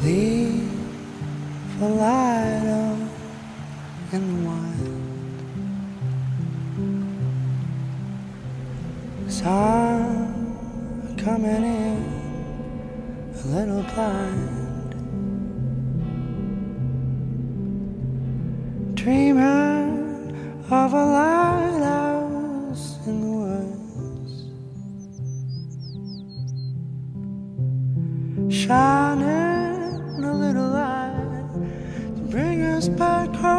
Leave a light on in the wind. Sun coming in a little blind. Dreaming of a lighthouse in the woods. Shining a little light to bring us back home.